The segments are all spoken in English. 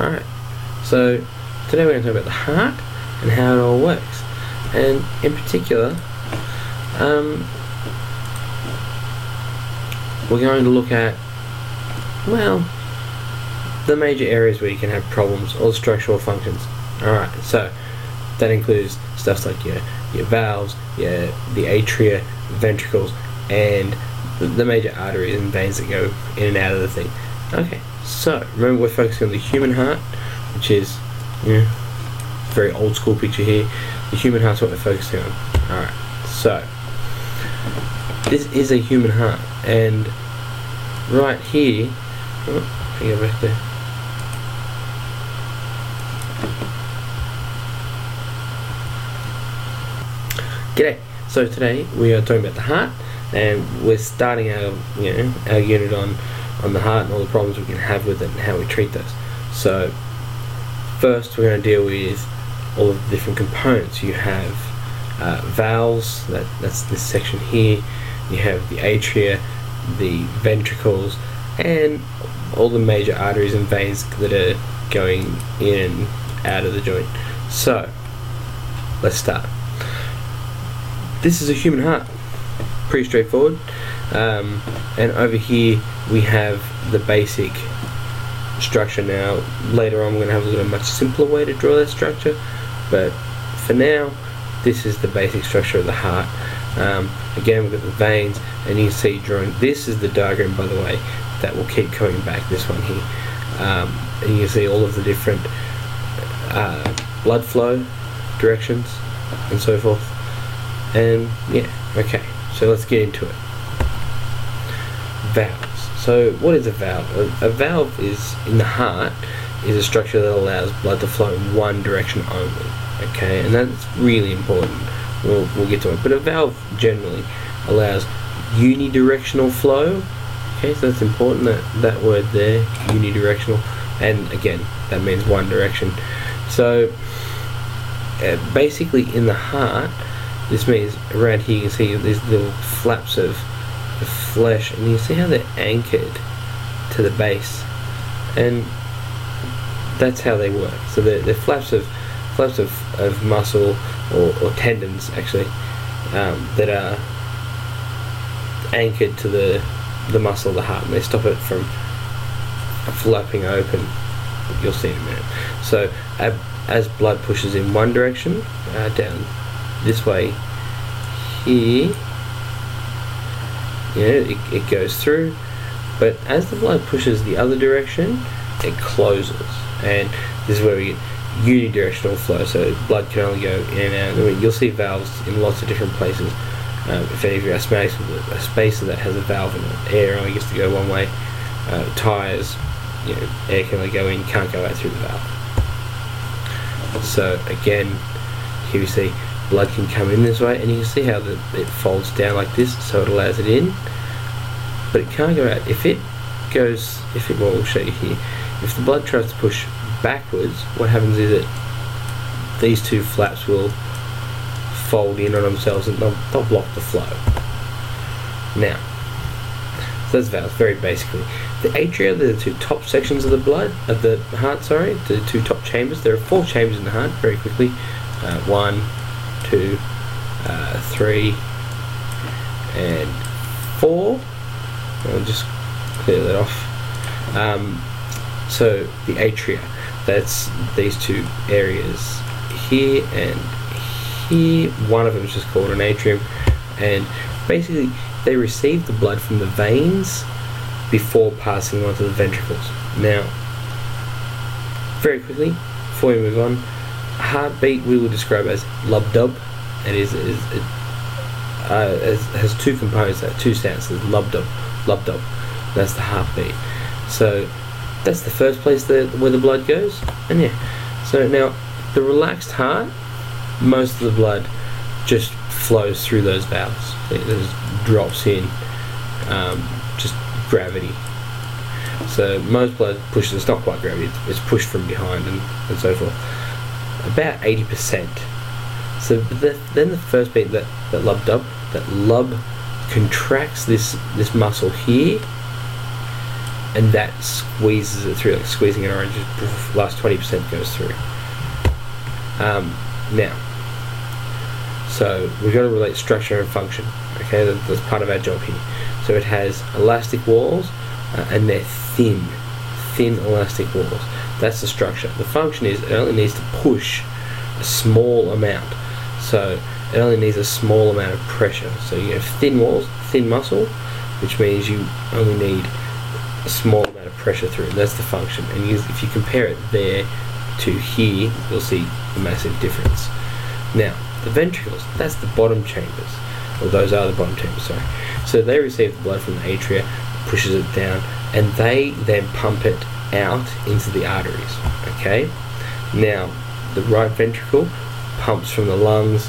Alright, so today we're going to talk about the heart and how it all works. And in particular, um, we're going to look at, well, the major areas where you can have problems or structural functions. Alright, so that includes stuff like your, your valves, your, the atria, ventricles, and the major arteries and veins that go in and out of the thing. Okay, so remember we're focusing on the human heart, which is, you know, very old school picture here. The human heart's what we're focusing on. Alright, so this is a human heart, and right here, oh, I go back there. G'day. So today we are talking about the heart, and we're starting our you know our unit on on the heart and all the problems we can have with it and how we treat those. So first we're going to deal with all of the different components. You have uh, valves. That that's this section here. You have the atria, the ventricles, and all the major arteries and veins that are going in and out of the joint. So let's start this is a human heart. Pretty straightforward. Um, and over here we have the basic structure now. Later on, we're going to have a little much simpler way to draw that structure, but for now, this is the basic structure of the heart. Um, again, we've got the veins, and you can see drawing. This is the diagram, by the way, that will keep coming back. This one here, um, and you can see all of the different uh, blood flow directions and so forth. And yeah, okay, so let's get into it. Valves. So, what is a valve? A, a valve is in the heart is a structure that allows blood to flow in one direction only. Okay, and that's really important. We'll, we'll get to it. But a valve generally allows unidirectional flow. Okay, so that's important that that word there, unidirectional, and again, that means one direction. So, uh, basically, in the heart, this means around here you can see these little flaps of, of flesh and you see how they're anchored to the base. And that's how they work. So they're, they're flaps of flaps of, of muscle or, or tendons actually um, that are anchored to the the muscle of the heart and they stop it from flapping open. You'll see in a minute. So as blood pushes in one direction uh, down this way here yeah it, it goes through. But as the blood pushes the other direction it closes. And this is where we get unidirectional flow. So blood can only go in and out I mean, you'll see valves in lots of different places. Um, if any of you are with a spacer that has a valve in it air only gets to go one way. Uh, tires you know air can only go in can't go out through the valve. So again here we see blood can come in this way and you can see how the, it folds down like this so it allows it in. But it can't go out. If it goes if it well we'll show you here. If the blood tries to push backwards what happens is that these two flaps will fold in on themselves and they'll, they'll block the flow. Now so that's valves very basically. The atria the two top sections of the blood of the heart sorry the two top chambers. There are four chambers in the heart very quickly. Uh, one two, uh, three, and four. I'll just clear that off. Um, so the atria, that's these two areas here and here. One of them is just called an atrium, and basically they receive the blood from the veins before passing on to the ventricles. Now, very quickly, before we move on, heartbeat we will describe as lub dub. It is, is, uh, has two components, uh, two stances, There's lub dub, lub dub. That's the heartbeat. So that's the first place that, where the blood goes. And yeah, so now the relaxed heart, most of the blood just flows through those valves. It just drops in, um, just gravity. So most blood pushes, it's not quite gravity, it's, it's pushed from behind and, and so forth about 80%. So the, then the first beat, that, that lub dub, that lub contracts this, this muscle here and that squeezes it through, like squeezing an orange. Last twenty percent goes through. Um, now, so we've got to relate structure and function. Okay, that, that's part of our job here. So it has elastic walls, uh, and they're thin, thin elastic walls. That's the structure. The function is it only needs to push a small amount. So it only needs a small amount of pressure. So you have thin walls, thin muscle, which means you only need a small amount of pressure through. That's the function. And you, if you compare it there to here, you'll see a massive difference. Now, the ventricles, that's the bottom chambers. Or those are the bottom chambers, sorry. So they receive the blood from the atria, pushes it down, and they then pump it out into the arteries. Okay? Now, the right ventricle pumps from the lungs,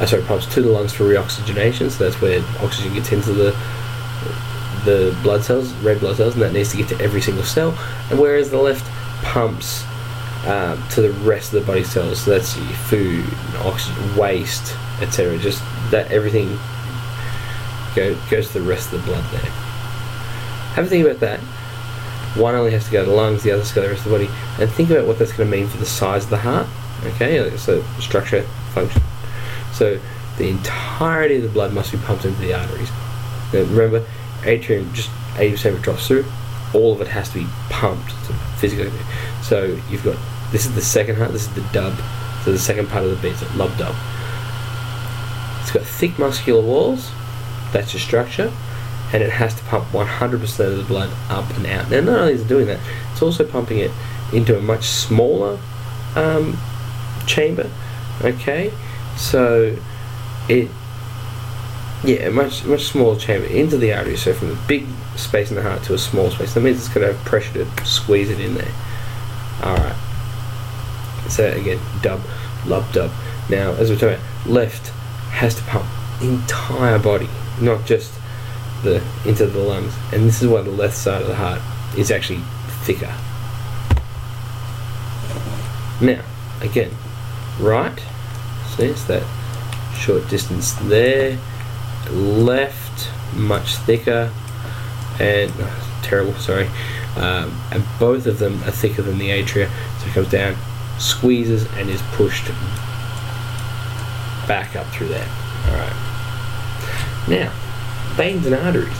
uh, sorry, pumps to the lungs for reoxygenation, so that's where oxygen gets into the the blood cells, red blood cells, and that needs to get to every single cell. And whereas the left pumps uh, to the rest of the body cells, so that's food, oxygen, waste, etc. Just that everything go, goes to the rest of the blood there. Have a think about that. One only has to go to the lungs, the other has to go to the rest of the body, and think about what that's going to mean for the size of the heart. Okay, so structure, function. So the entirety of the blood must be pumped into the arteries. Now remember, atrium just 80% of it drops through. All of it has to be pumped to physically. So you've got this is the second heart. This is the dub. So the second part of the beat, so lub dub. It's got thick muscular walls. That's your structure, and it has to pump 100% of the blood up and out. Now, not only is it doing that, it's also pumping it into a much smaller um, chamber. Okay, so it yeah, a much much smaller chamber into the artery. So from the big space in the heart to a small space. That means it's going to have pressure to squeeze it in there. All right. So again, dub, lub dub. Now, as we're talking about, left has to pump entire body, not just the into the lungs. And this is why the left side of the heart is actually thicker. Now, again, right. See, it's that short distance there. Left much thicker. And oh, terrible sorry. Um, and both of them are thicker than the atria. So it comes down squeezes and is pushed back up through there. Alright now veins and arteries.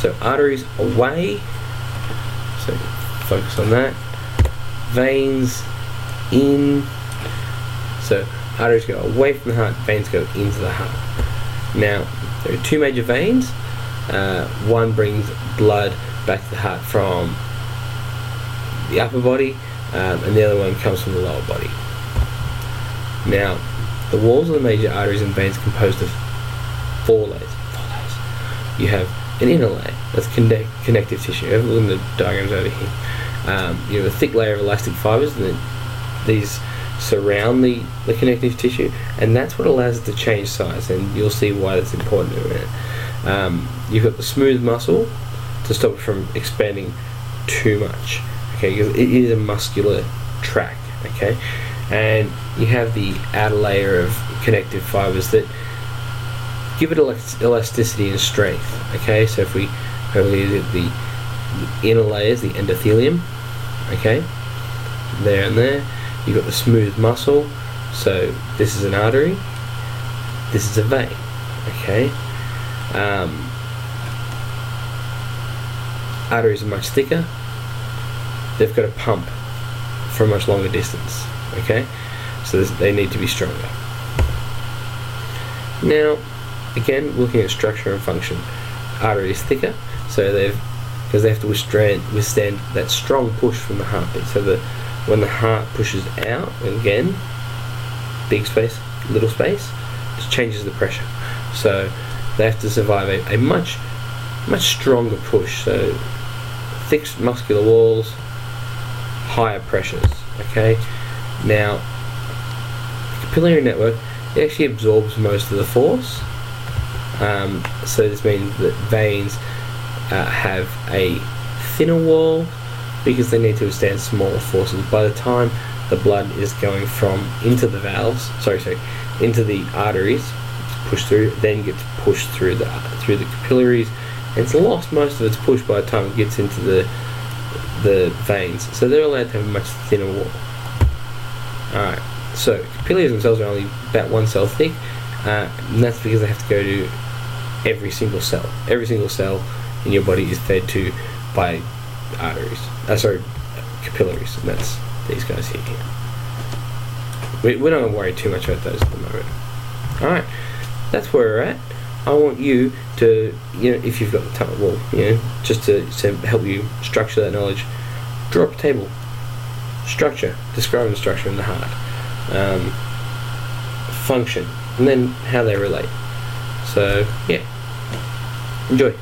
So arteries away. So focus on that. Veins in so arteries go away from the heart veins go into the heart now, there are two major veins. Uh, one brings blood back to the heart from the upper body, um, and the other one comes from the lower body. Now, the walls of the major arteries and veins composed of four layers. Four layers. You have an inner layer, that's connect, connective tissue. Have look at the diagrams over here. Um, you have a thick layer of elastic fibers, and then these surround the, the connective tissue, and that's what allows it to change size, and you'll see why that's important in a minute. Um, you've got the smooth muscle to stop it from expanding too much, okay, because it is a muscular tract, okay, and you have the outer layer of connective fibers that give it elasticity and strength, okay, so if we have the, the inner layers, the endothelium, okay, there and there You've got the smooth muscle, so this is an artery, this is a vein. Okay. Um, arteries are much thicker. They've got to pump for a much longer distance. Okay, so they need to be stronger. Now, again, looking at structure and function, artery is thicker, so they've because they have to withstand withstand that strong push from the heartbeat. So the when the heart pushes out again, big space, little space, it changes the pressure. So they have to survive a, a much, much stronger push. So thick muscular walls, higher pressures. Okay, now the capillary network it actually absorbs most of the force. Um, so this means that veins uh, have a thinner wall because they need to withstand smaller forces. By the time the blood is going from into the valves, sorry, sorry, into the arteries, pushed through, then gets pushed through the through the capillaries, and it's lost most of its push by the time it gets into the the veins, so they're allowed to have a much thinner wall. Alright, so capillaries themselves are only about one cell thick, uh, and that's because they have to go to every single cell. Every single cell in your body is fed to by arteries. Uh, sorry, capillaries, and that's these guys here. We, going to worry too much about those at the moment. Alright, that's where we're at. I want you to, you know, if you've got the time, well, you know, just to, to help you structure that knowledge, draw up a table. Structure, describing the structure in the heart. Um, function, and then how they relate. So, yeah. Enjoy.